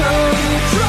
come true.